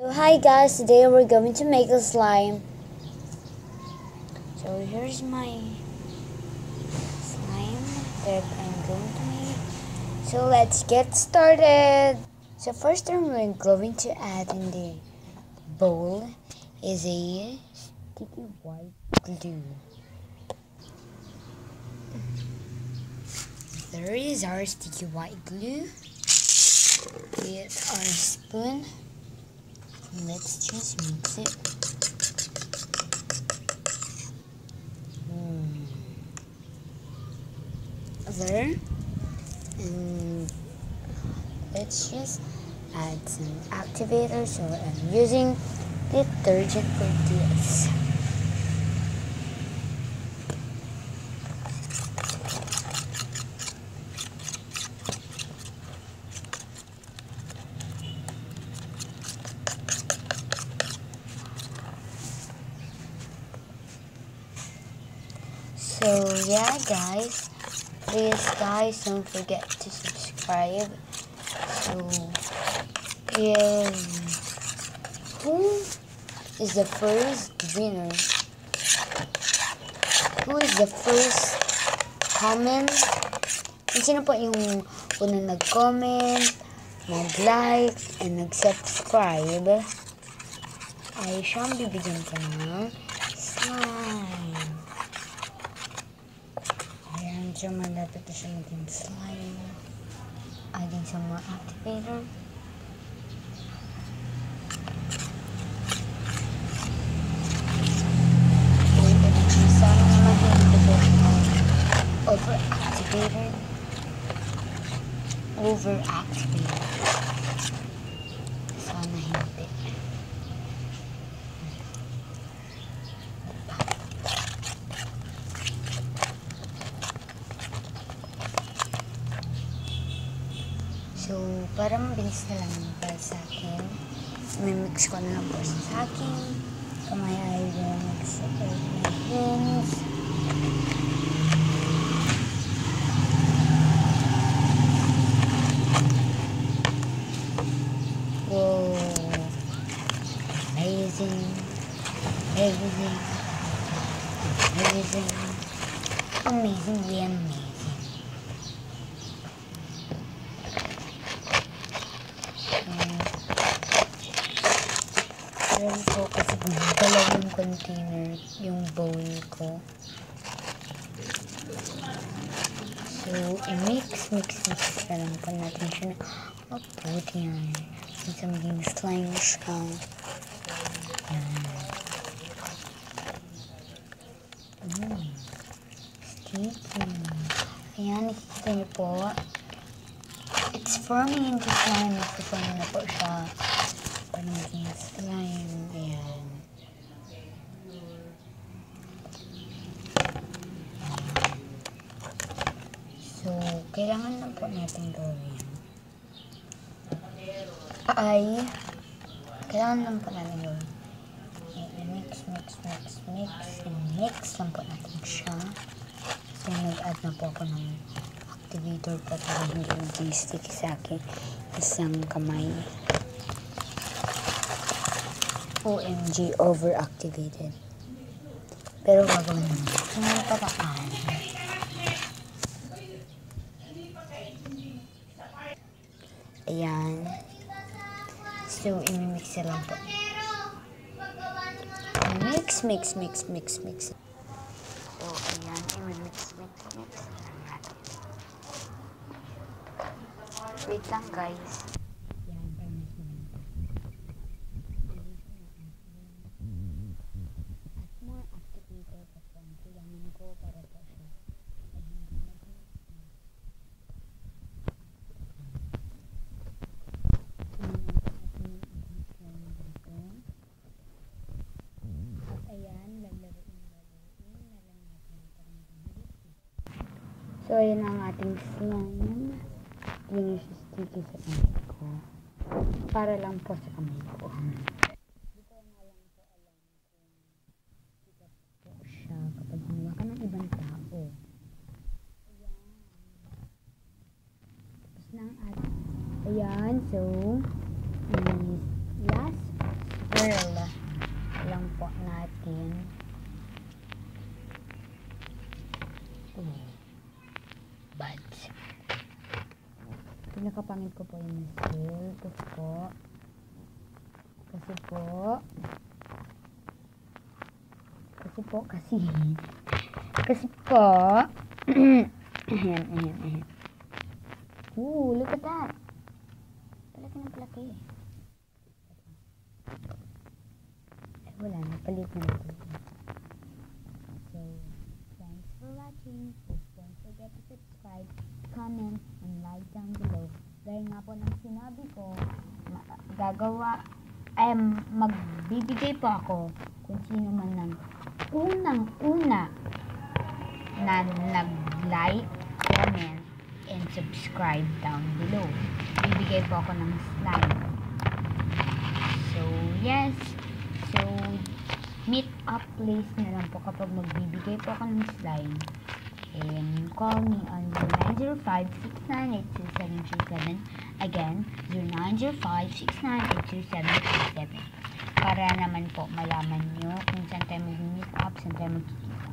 So hi guys, today we're going to make a slime. So here's my slime that I'm going to make. So let's get started. So first thing we're going to add in the bowl is a sticky white glue. There is our sticky white glue. Get our spoon. Let's just mix it. Hmm. There. And let's just add some activator. So I'm using the detergent for this. So yeah guys, please guys don't forget to subscribe. So if who is the first winner? Who is the first comment? Kung sino po yung unang nag-comment, nag-like, and nag-subscribe, ay siyang bibigyan ko ng. German repetition against slime. Adding some more activator. Overactivated. Overactivated. Sana hindi. Para na lang para sa akin, ko na lang po sa akin. Ay mix. Amazing. Amazing. Amazing. Amazingly amazing. Container, yung bowl ko. So, i-mix, mix, mix na lang po natin siya na mabuti yan. Sa maging slime siya. Yan. Mm. Sticky. Ayan, nakikita niyo po. It's forming into slime. Nagsiform na po siya. Parang maging slime. Ayan. So, kailangan lang po natin gawin. Ay, kailangan lang po natin gawin. I-mix, mix, mix, mix. I-mix lang po natin siya. So, nag-add na po ako ng activator para hindi mag-stick sa akin isang kamay. OMG, overactivated. Pero gagawin naman. Ano paraan? Ayan. So, imimix lang po. Mix, mix, mix, mix, mix. So, ayan. Imimix, mix, mix. Wait lang, guys. Yan, para mas maganda. At more activator pa po ang kailangan ko para po siya. ay hindi maging At ayan, lalaruin, lalaruin na lang natin para maging So, ayan ang ating slime. Yun yung sticky sa kamay ko. Para lang po sa kamay ko. Hindi ko nga lang po po siya kapag hinawakan ng ibang tao. Ayan. Ayan, so... is last pearl lang po natin. Oh. Pinakapangit ko po yung seal. Kasi po, kasi po, kasi po, kasi, kasi po, ayan, ayan, ayan. Ooh, look at that. Palaki ng palaki. Eh, wala na. Palit na lang. So, thanks for watching. Don't forget to subscribe, comment, like down below. Dahil nga po nang sinabi ko, gagawa, ay magbibigay po ako kung sino man ng unang-una na nag-like, comment, and subscribe down below. Bibigay po ako ng slime. So, yes. So, meet up place na lang po kapag magbibigay po ako ng slime. And call me on 0905-6982737. Again, 0905-6982737. Para naman po malaman nyo kung saan tayo mag-meet up, saan tayo magkikita.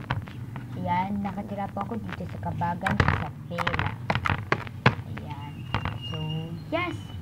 Ayan, nakatira po ako dito sa Kabagan, sa Pela. Ayan. So, yes.